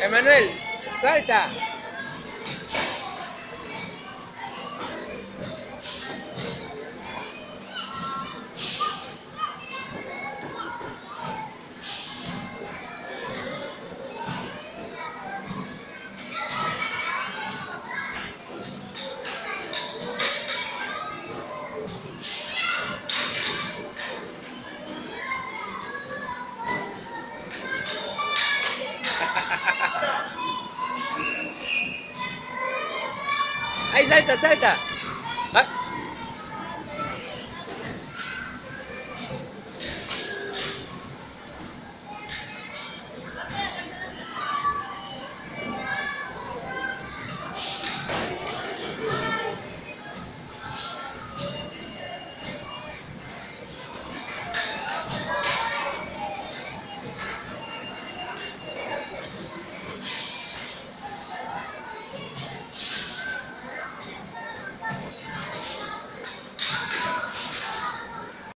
Emanuel, salta. Ahí salta, salta.